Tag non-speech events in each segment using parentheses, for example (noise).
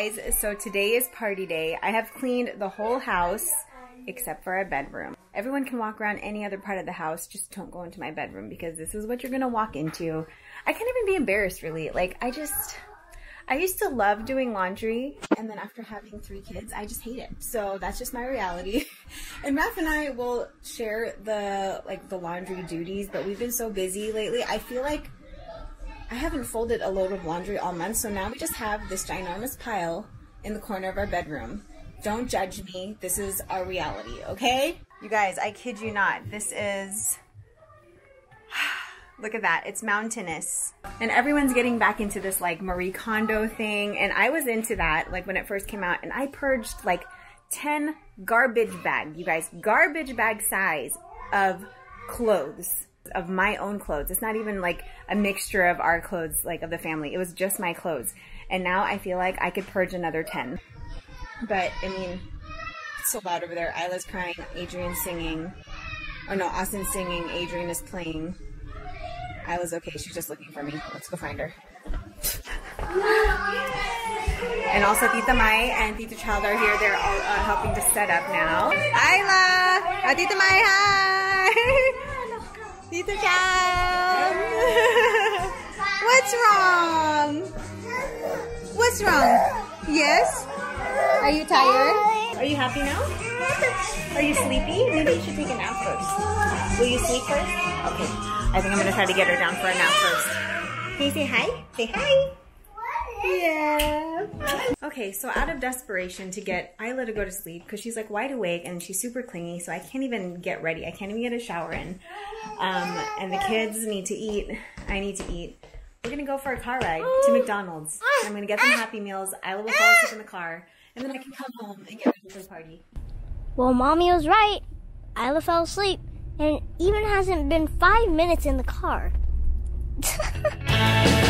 Guys. So today is party day. I have cleaned the whole house except for our bedroom. Everyone can walk around any other part of the house, just don't go into my bedroom because this is what you're gonna walk into. I can't even be embarrassed really. Like I just, I used to love doing laundry and then after having three kids, I just hate it. So that's just my reality. (laughs) and Raf and I will share the, like the laundry duties, but we've been so busy lately. I feel like I haven't folded a load of laundry all month, so now we just have this ginormous pile in the corner of our bedroom. Don't judge me. This is our reality, okay? You guys, I kid you not. This is... (sighs) Look at that. It's mountainous. And everyone's getting back into this like Marie Kondo thing. And I was into that like when it first came out. And I purged like 10 garbage bag, you guys, garbage bag size of clothes of my own clothes. It's not even like a mixture of our clothes, like of the family. It was just my clothes. And now I feel like I could purge another 10. But, I mean, it's so loud over there. Aila's crying, Adrian's singing. Oh no, Austin's singing, Adrian is playing. Aila's okay, she's just looking for me. Let's go find her. And also Tita Mai and Tita Child are here. They're all uh, helping to set up now. Aila! Oh, Tita Mai, hi! (laughs) Tita Cam! What's wrong? What's wrong? Yes? Are you tired? Are you happy now? Are you sleepy? Maybe you should take a nap first. Will you sleep first? Okay. I think I'm going to try to get her down for a nap first. Can you say hi? Say hi. Yeah. Okay, so out of desperation to get Aila to go to sleep, because she's like wide awake and she's super clingy, so I can't even get ready. I can't even get a shower in. Um, and the kids need to eat. I need to eat. We're gonna go for a car ride to McDonald's. I'm gonna get some Happy Meals. Aila will fall asleep in the car, and then I can come home and get ready for the party. Well, mommy was right. Aila fell asleep, and even hasn't been five minutes in the car. (laughs)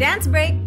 Dance break.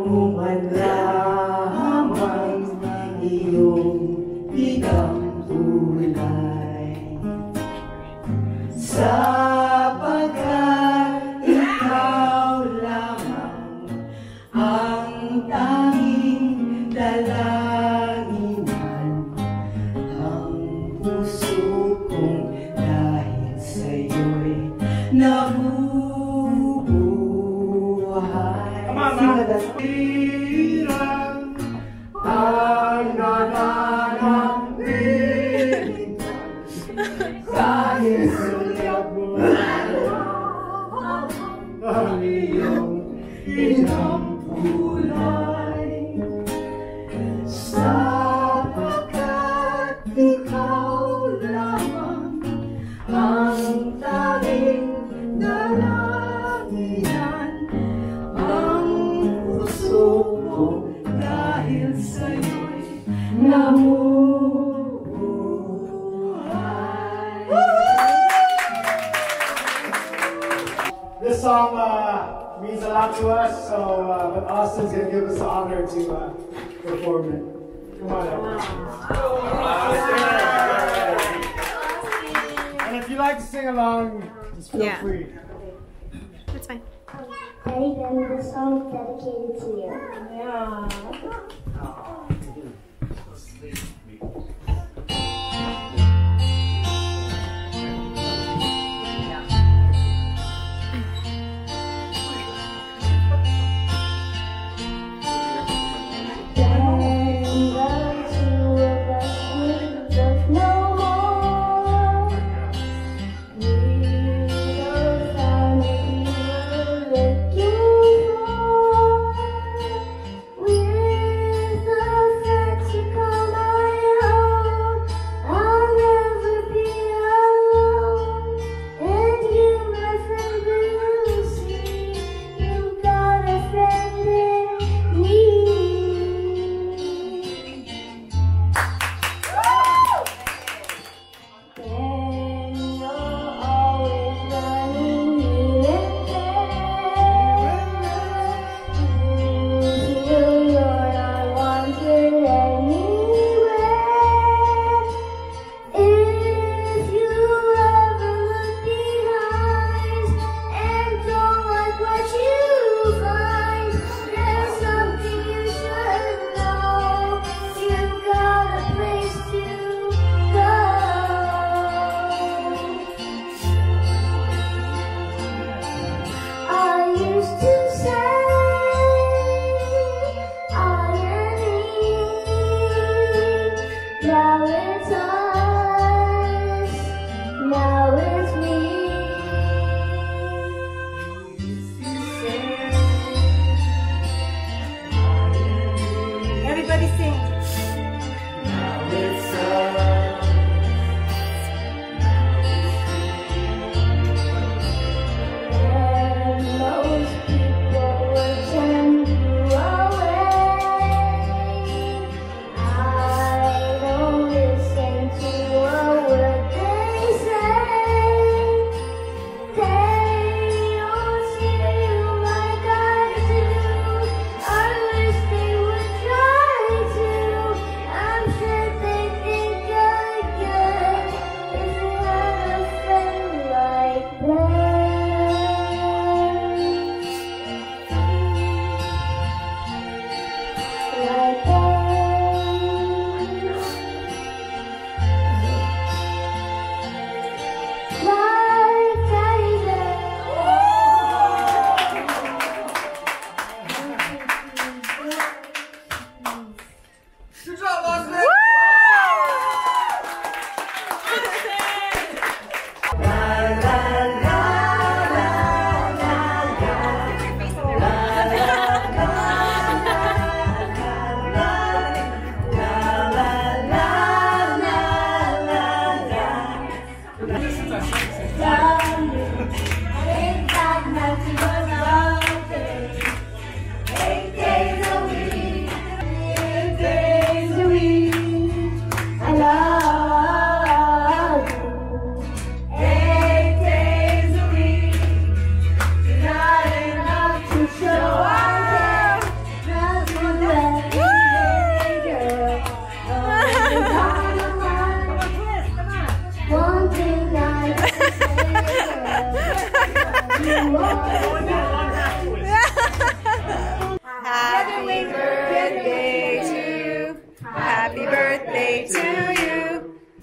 iyong malaman, iyong It's not pour la out to us, so uh, but Austin's gonna give us the honor to uh, perform it. Come on up. And if you like to sing along, just feel yeah. free. That's fine. Hey, Then the song dedicated to you. Yeah.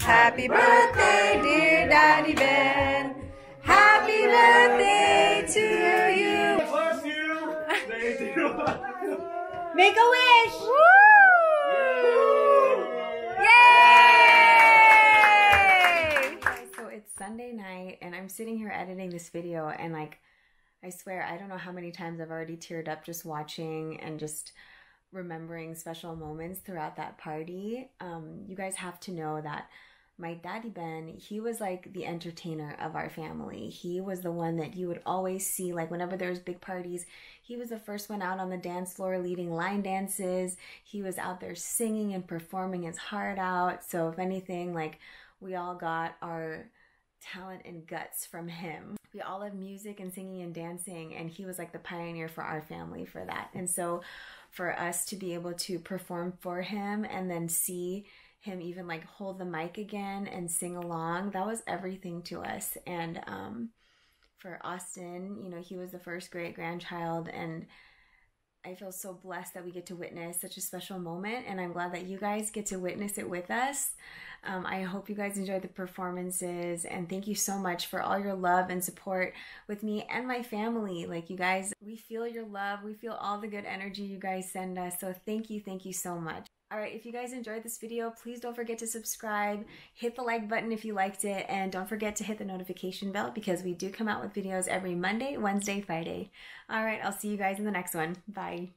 Happy birthday, dear Daddy Ben. Happy birthday to you. Bless you. Thank you. Make a wish. Woo! Yay! So it's Sunday night, and I'm sitting here editing this video, and like, I swear, I don't know how many times I've already teared up just watching and just remembering special moments throughout that party. Um, you guys have to know that my daddy Ben, he was like the entertainer of our family. He was the one that you would always see, like whenever there was big parties, he was the first one out on the dance floor leading line dances. He was out there singing and performing his heart out. So if anything, like we all got our talent and guts from him. We all love music and singing and dancing, and he was like the pioneer for our family for that. And so for us to be able to perform for him and then see him even like hold the mic again and sing along, that was everything to us. And um, for Austin, you know, he was the first great grandchild and I feel so blessed that we get to witness such a special moment, and I'm glad that you guys get to witness it with us. Um, I hope you guys enjoyed the performances, and thank you so much for all your love and support with me and my family. Like, you guys, we feel your love, we feel all the good energy you guys send us. So, thank you, thank you so much. All right, if you guys enjoyed this video, please don't forget to subscribe, hit the like button if you liked it, and don't forget to hit the notification bell because we do come out with videos every Monday, Wednesday, Friday. All right, I'll see you guys in the next one. Bye.